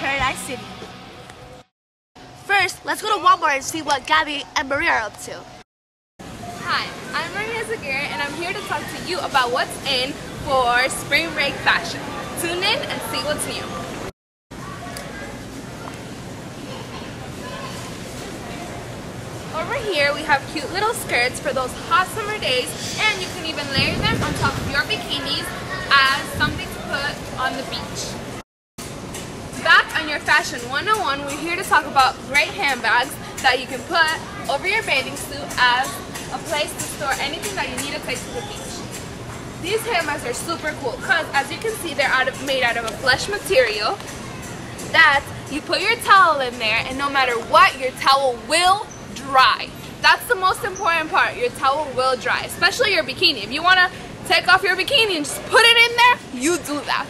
Paradise City. First, let's go to Walmart and see what Gabi and Maria are up to. Hi, I'm Maria Zagir and I'm here to talk to you about what's in for spring break fashion. Tune in and see what's new. Over here we have cute little skirts for those hot summer days and you can even layer them on top of your bikinis as something to put on the beach. Your Fashion 101, we're here to talk about great handbags that you can put over your bathing suit as a place to store anything that you need to take to the beach. These handbags are super cool because as you can see they're out of, made out of a flesh material that you put your towel in there and no matter what your towel will dry. That's the most important part. Your towel will dry, especially your bikini. If you want to take off your bikini and just put it in there, you do that.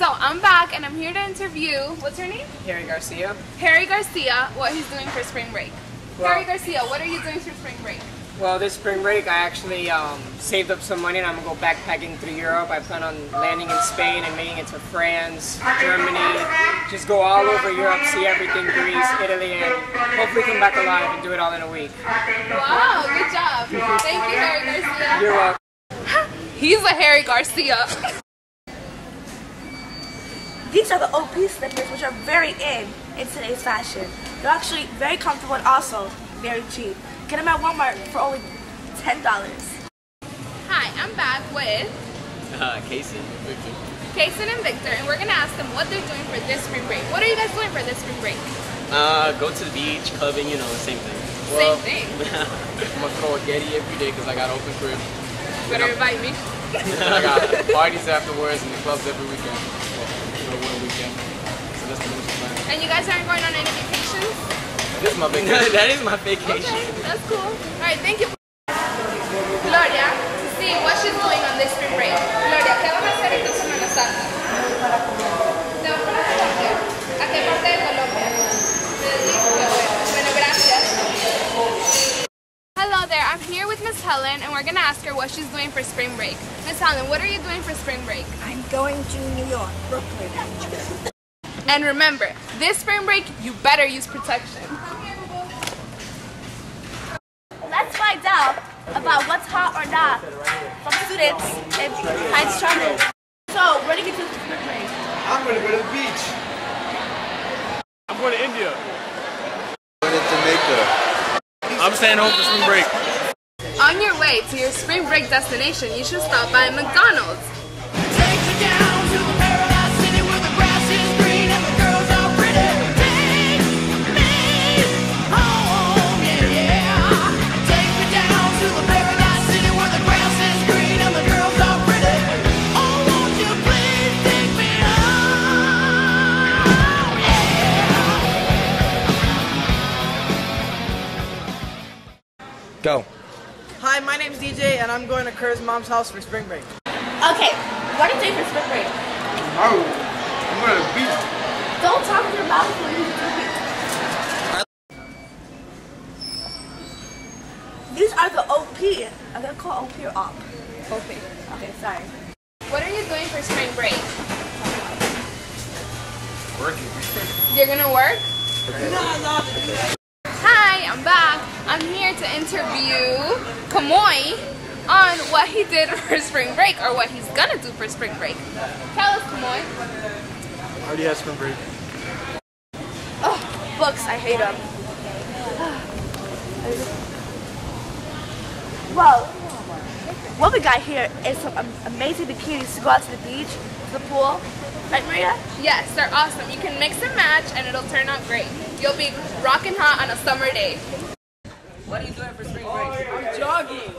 So I'm back and I'm here to interview, what's your name? Harry Garcia. Harry Garcia, what he's doing for spring break. Well- Harry Garcia, what are you doing for spring break? Well, this spring break, I actually um, saved up some money and I'm gonna go backpacking through Europe. I plan on landing in Spain and making it to France, Germany, just go all over Europe, see everything, Greece, Italy, and hopefully come back alive and do it all in a week. Wow, good job. Thank you, Harry Garcia. You're welcome. He's a Harry Garcia. These are the OP slippers, which are very in in today's fashion. They're actually very comfortable and also very cheap. Get them at Walmart for only $10. Hi, I'm back with Uh, Casey. Victor. Casey and Victor, and we're gonna ask them what they're doing for this spring break. What are you guys doing for this spring break? Uh, go to the beach, clubbing, you know, the same thing. Same thing. I'm gonna throw a Getty every day because I got open crib. You Better invite me. I got parties afterwards and the clubs every weekend. Well, you one weekend. So that's the most plan. And you guys aren't going on any vacations? This is my vacation. that is my vacation. Okay, that's cool. All right, thank you. Gloria, to see what she's doing on this spring break. Gloria, ¿qué van a Hello there, I'm here with Miss Helen and we're gonna ask her what she's doing for spring break. Miss Helen, what are you doing for spring break? I'm going to New York, Brooklyn. And remember, this spring break, you better use protection. Let's find out about what's hot or not from students in Heights Charter. So, where do you get to spring break? I'm gonna go to the beach. I'm going to India. I'm Going to Jamaica. I'm staying home for spring break. On your way to your spring break destination, you should stop by McDonald's. Go. Hi, my name's DJ, and I'm going to Kerr's mom's house for spring break. Okay, what are you doing for spring break? Oh, I'm going to the beach. Don't talk with your mouth when you These are the OP. Are they called OP or OP? Okay. Okay, sorry. What are you doing for spring break? Working. You're gonna work? Hi, I'm back. I'm here to interview Kamoy on what he did for spring break or what he's gonna do for spring break. Tell us, Kamoy. I already had spring break. Oh, books, I hate them. Well, what we got here is some amazing bikinis to go out to the beach, to the pool. Right, Maria? Yes, they're awesome. You can mix and match and it'll turn out great. You'll be rocking hot on a summer day. What are you doing for spring break? I'm jogging.